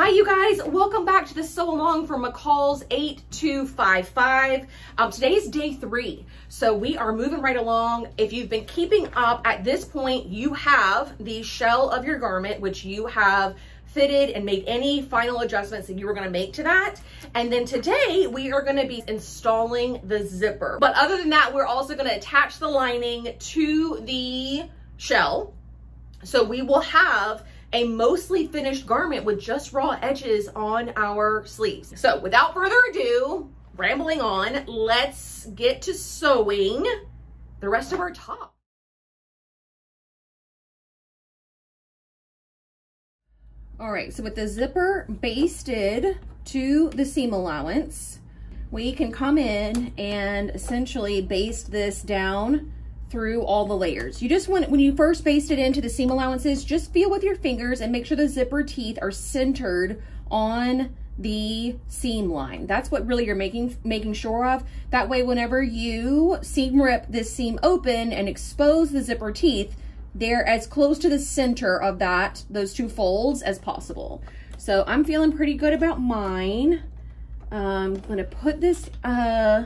Hi, you guys. Welcome back to the Sew Along for McCall's 8255. Um, today is day three, so we are moving right along. If you've been keeping up at this point, you have the shell of your garment, which you have fitted and made any final adjustments that you were gonna make to that. And then today we are gonna be installing the zipper. But other than that, we're also gonna attach the lining to the shell. So we will have a mostly finished garment with just raw edges on our sleeves. So without further ado, rambling on, let's get to sewing the rest of our top. All right, so with the zipper basted to the seam allowance, we can come in and essentially baste this down through all the layers. You just want, when you first baste it into the seam allowances, just feel with your fingers and make sure the zipper teeth are centered on the seam line. That's what really you're making making sure of. That way, whenever you seam rip this seam open and expose the zipper teeth, they're as close to the center of that, those two folds as possible. So I'm feeling pretty good about mine. I'm gonna put this, uh,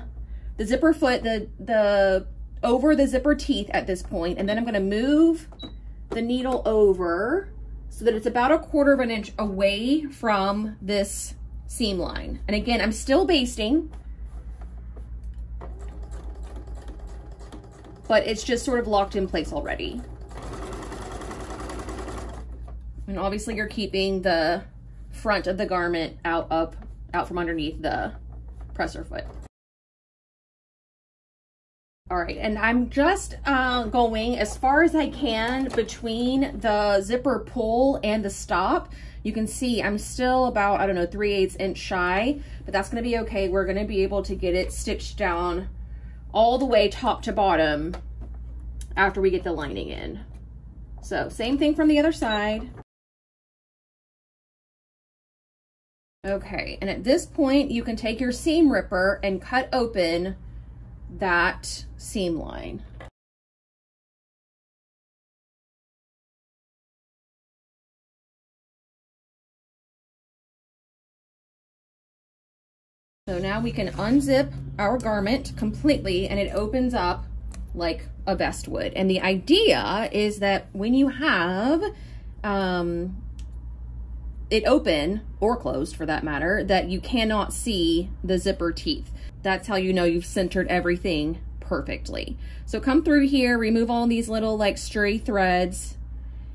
the zipper foot, the, the over the zipper teeth at this point, and then I'm gonna move the needle over so that it's about a quarter of an inch away from this seam line. And again, I'm still basting, but it's just sort of locked in place already. And obviously you're keeping the front of the garment out up out from underneath the presser foot. All right, and I'm just uh, going as far as I can between the zipper pull and the stop. You can see I'm still about, I don't know, 3 eighths inch shy, but that's gonna be okay. We're gonna be able to get it stitched down all the way top to bottom after we get the lining in. So same thing from the other side. Okay, and at this point, you can take your seam ripper and cut open that seam line. So now we can unzip our garment completely and it opens up like a vest would. And the idea is that when you have um, it open or closed for that matter, that you cannot see the zipper teeth. That's how you know you've centered everything perfectly. So come through here, remove all these little like stray threads,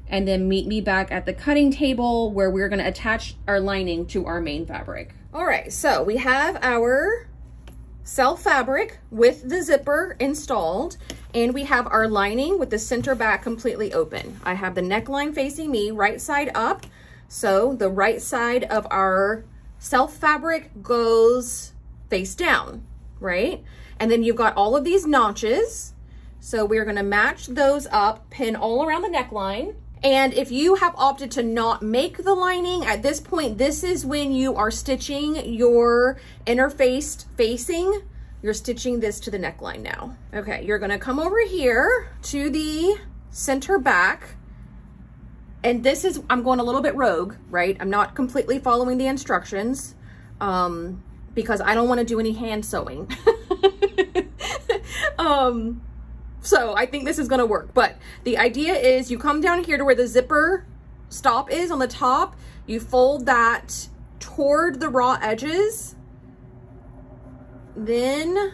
and then meet me back at the cutting table where we're gonna attach our lining to our main fabric. All right, so we have our self fabric with the zipper installed and we have our lining with the center back completely open. I have the neckline facing me right side up. So the right side of our self fabric goes face down, right? And then you've got all of these notches. So we're gonna match those up, pin all around the neckline. And if you have opted to not make the lining, at this point, this is when you are stitching your interfaced facing. You're stitching this to the neckline now. Okay, you're gonna come over here to the center back. And this is, I'm going a little bit rogue, right? I'm not completely following the instructions. Um, because I don't want to do any hand sewing. um, so I think this is going to work. But the idea is you come down here to where the zipper stop is on the top. You fold that toward the raw edges. Then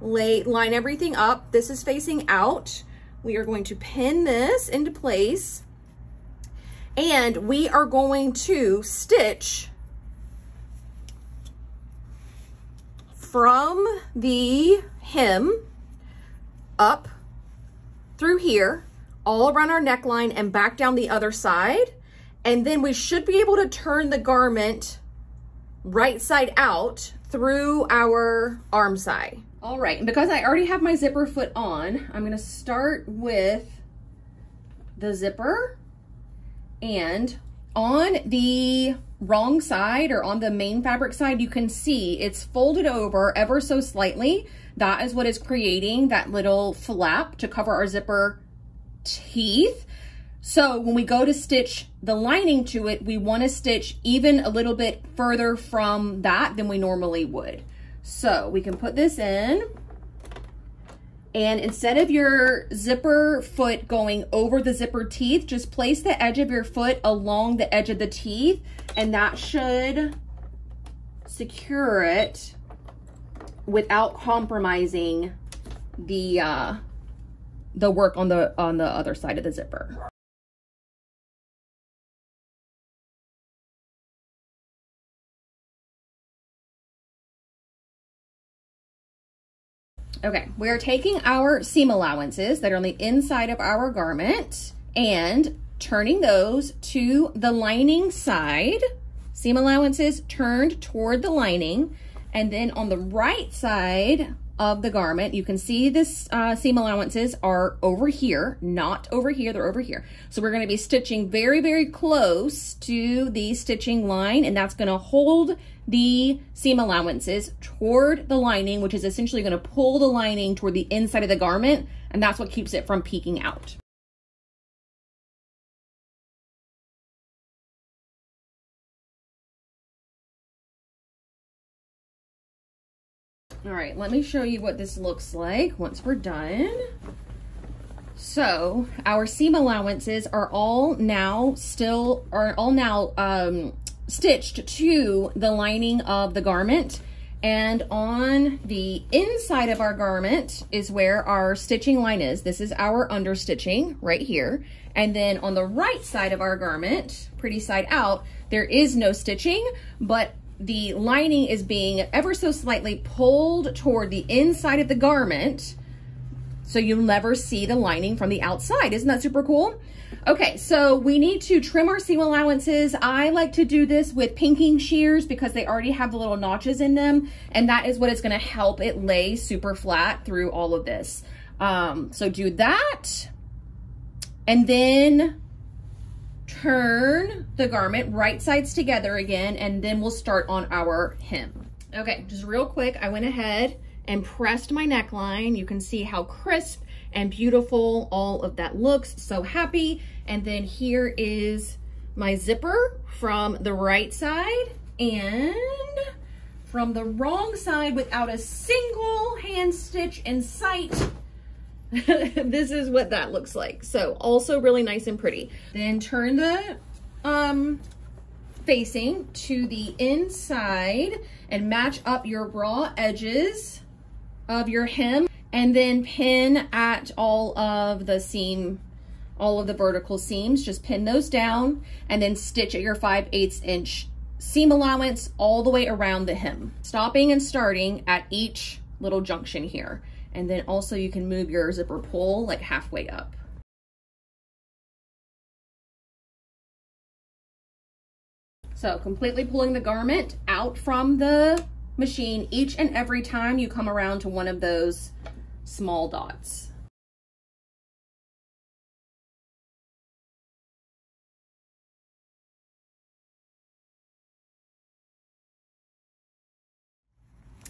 lay, line everything up. This is facing out. We are going to pin this into place. And we are going to stitch from the hem up through here, all around our neckline and back down the other side. And then we should be able to turn the garment right side out through our armscye. All right, and because I already have my zipper foot on, I'm gonna start with the zipper and on the wrong side or on the main fabric side, you can see it's folded over ever so slightly. That is what is creating that little flap to cover our zipper teeth. So when we go to stitch the lining to it, we want to stitch even a little bit further from that than we normally would. So we can put this in. And instead of your zipper foot going over the zipper teeth, just place the edge of your foot along the edge of the teeth and that should secure it without compromising the uh, the work on the on the other side of the zipper. Okay, we're taking our seam allowances that are on the inside of our garment and turning those to the lining side. Seam allowances turned toward the lining. And then on the right side of the garment, you can see this uh, seam allowances are over here, not over here, they're over here. So we're gonna be stitching very, very close to the stitching line and that's gonna hold the seam allowances toward the lining, which is essentially gonna pull the lining toward the inside of the garment, and that's what keeps it from peeking out. All right, let me show you what this looks like once we're done. So our seam allowances are all now still, are all now um, stitched to the lining of the garment. And on the inside of our garment is where our stitching line is. This is our understitching right here. And then on the right side of our garment, pretty side out, there is no stitching, but the lining is being ever so slightly pulled toward the inside of the garment. So you'll never see the lining from the outside. Isn't that super cool? Okay, so we need to trim our seam allowances. I like to do this with pinking shears because they already have the little notches in them. And that is what is gonna help it lay super flat through all of this. Um, so do that. And then turn the garment right sides together again, and then we'll start on our hem. Okay, just real quick, I went ahead and pressed my neckline. You can see how crisp and beautiful all of that looks. So happy. And then here is my zipper from the right side and from the wrong side without a single hand stitch in sight. this is what that looks like. So also really nice and pretty. Then turn the um, facing to the inside and match up your raw edges of your hem and then pin at all of the seam all of the vertical seams. Just pin those down and then stitch at your 5 8 inch seam allowance all the way around the hem, stopping and starting at each little junction here. And then also you can move your zipper pull like halfway up. So completely pulling the garment out from the machine each and every time you come around to one of those small dots.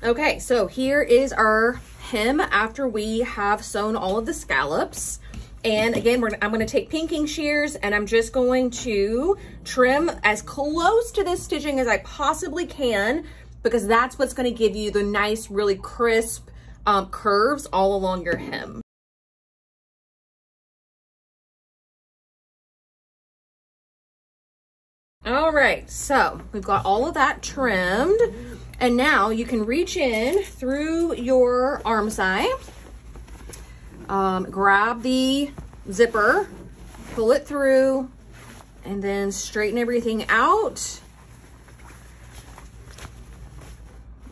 Okay, so here is our hem after we have sewn all of the scallops. And again, we're, I'm gonna take pinking shears and I'm just going to trim as close to this stitching as I possibly can because that's what's gonna give you the nice, really crisp um, curves all along your hem. All right, so we've got all of that trimmed. And now you can reach in through your armscye, um, grab the zipper, pull it through, and then straighten everything out.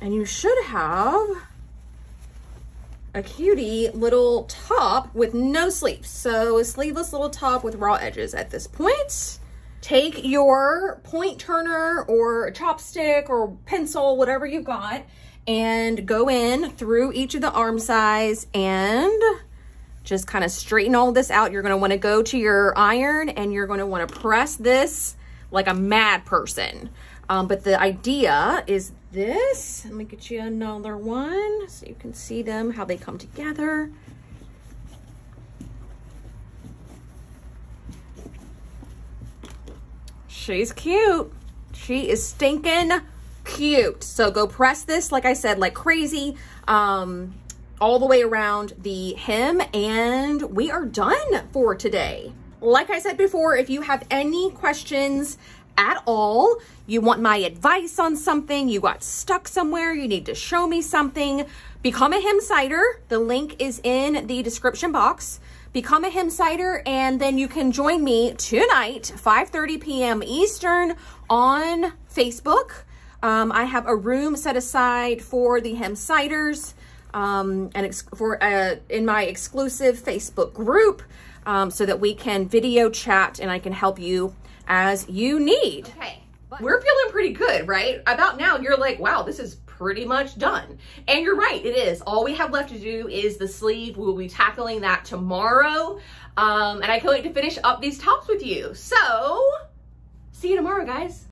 And you should have a cutie little top with no sleeves. So a sleeveless little top with raw edges at this point take your point turner or chopstick or pencil, whatever you've got, and go in through each of the armscyes and just kind of straighten all this out. You're gonna wanna go to your iron and you're gonna wanna press this like a mad person. Um, but the idea is this. Let me get you another one so you can see them, how they come together. She's cute. She is stinking cute. So go press this, like I said, like crazy, um, all the way around the hem and we are done for today. Like I said before, if you have any questions at all, you want my advice on something, you got stuck somewhere, you need to show me something, become a Hemsider. The link is in the description box. Become a Hemsider and then you can join me tonight, 5.30 p.m. Eastern on Facebook. Um, I have a room set aside for the Hemsiders um, and for uh, in my exclusive Facebook group um, so that we can video chat and I can help you as you need. Okay. We're feeling pretty good, right? About now, you're like, wow, this is pretty much done. And you're right, it is. All we have left to do is the sleeve. We'll be tackling that tomorrow. Um, and I can't wait to finish up these tops with you. So, see you tomorrow, guys.